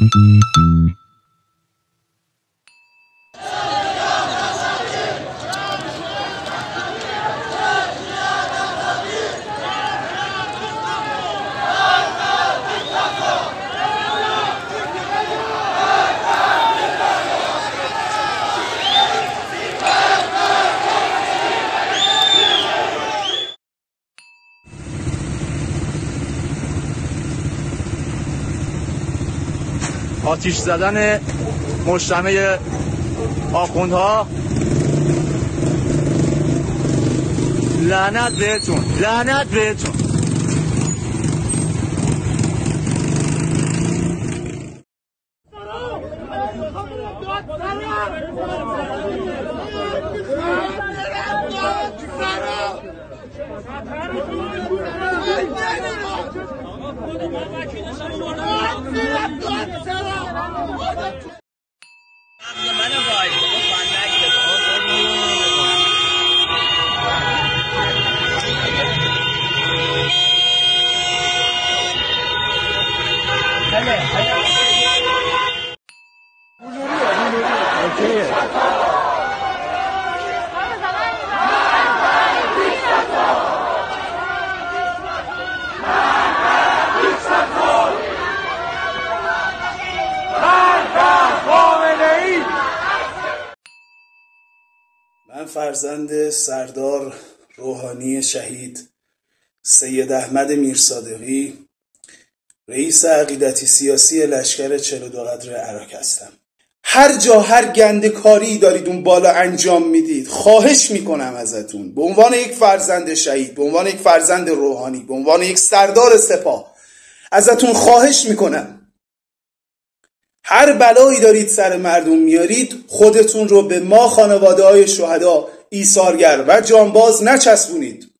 Mm-hmm. آتیش زدن مجتمع آخوندها. لعنت بهتون لعنت بهتون. Okay, okay. من فرزند سردار روحانی شهید سید احمد میرصادقی رئیس عقیدتی سیاسی لشکر 42 قدر عراق هستم. هر جا هر گنده کاری دارید اون بالا انجام می‌دید خواهش می‌کنم ازتون. به عنوان یک فرزند شهید به عنوان یک فرزند روحانی به عنوان یک سردار سپاه ازتون خواهش می‌کنم. هر بلایی دارید سر مردم میارید خودتون رو به ما خانواده های شهدا ایثارگر و جانباز نچسبونید.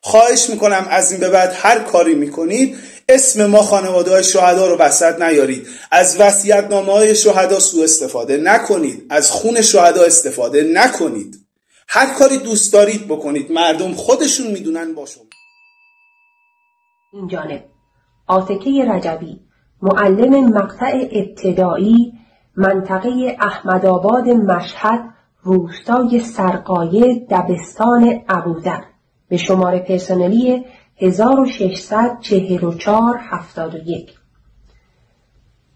خواهش می‌کنم از این به بعد هر کاری می‌کنید اسم ما خانواده های شهدا رو وسط نیارید. از وسیعت نامه های شهدا سوء استفاده نکنید. از خون شهدا استفاده نکنید. هر کاری دوست دارید بکنید. مردم خودشون می‌دونن با شما. این جانب آتکه رجبی معلم مقطع ابتدایی منطقه احمدآباد مشهد روستای سرقایه دبستان ابوذر به شماره پرسنلی 164471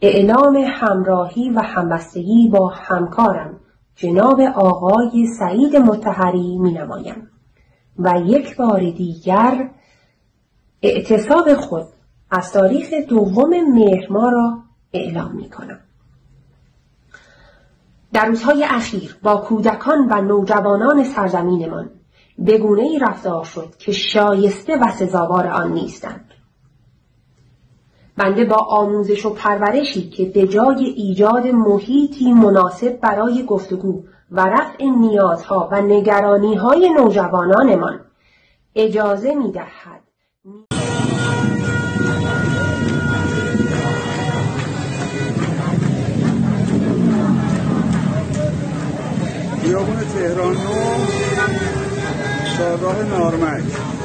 اعلام همراهی و همبستگی با همکارم جناب آقای سعید متحری می نمایم و یک بار دیگر اعتصاب خود از تاریخ دوم مهر ماه را اعلام می کنم. در روزهای اخیر با کودکان و نوجوانان سرزمینمان به گونه ای رفتار شد که شایسته و سزاوار آن نیستند. بنده با آموزش و پرورشی که به جای ایجاد محیطی مناسب برای گفتگو و رفع نیازها و نگرانی های نوجوانانمان اجازه می دهد خیابون تهران نو شاهراه نارمک.